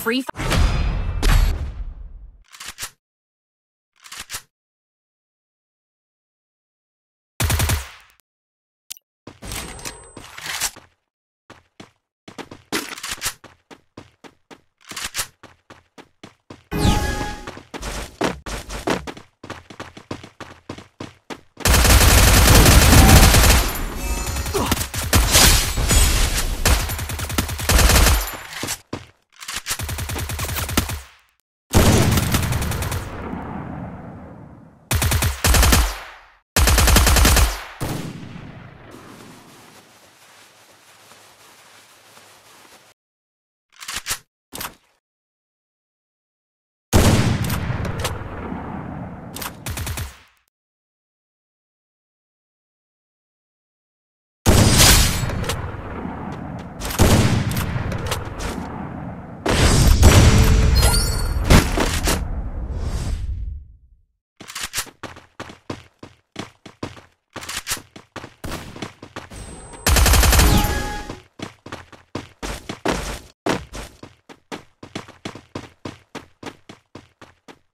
free.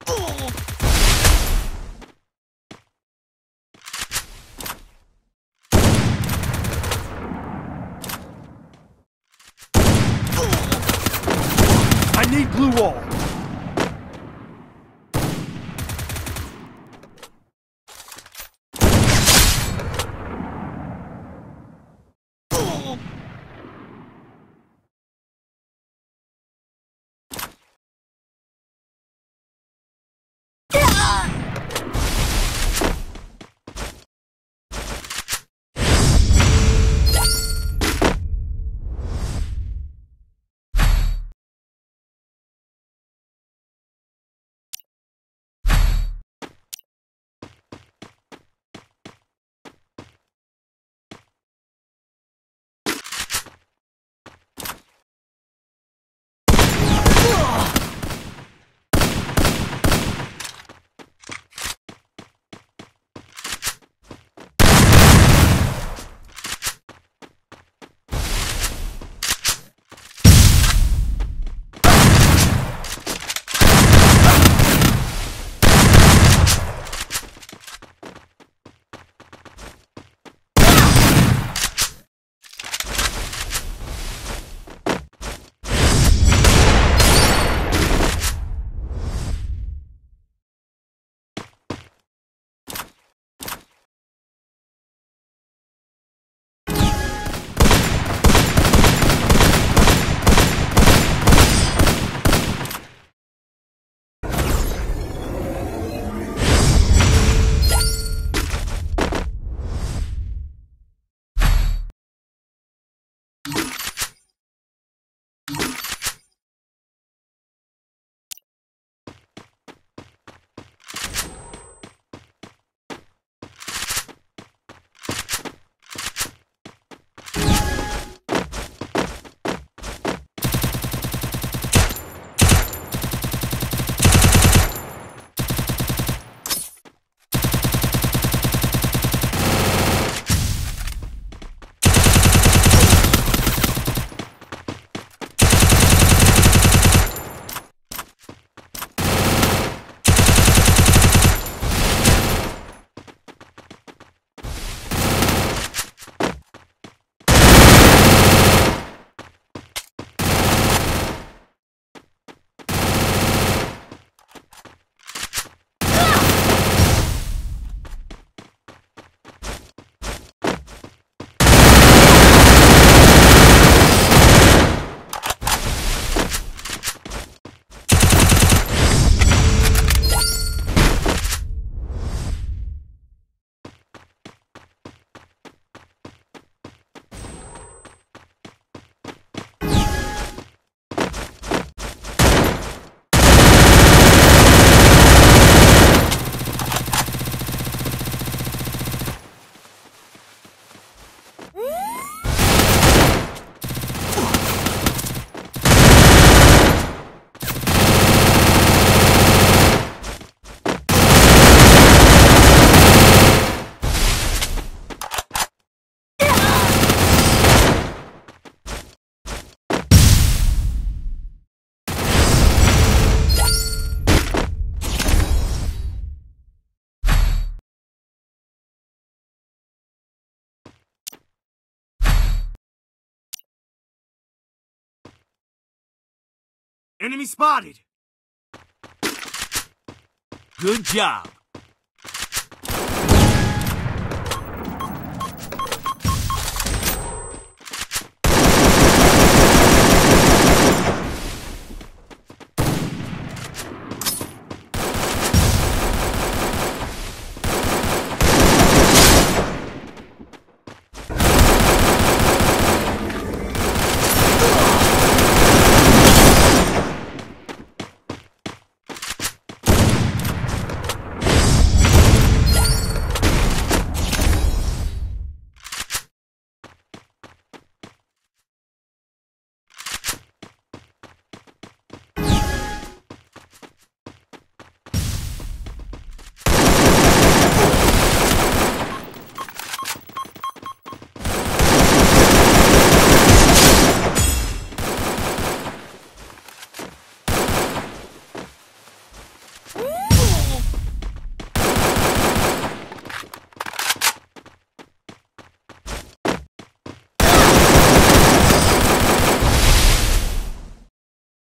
I need blue wall. Enemy spotted! Good job.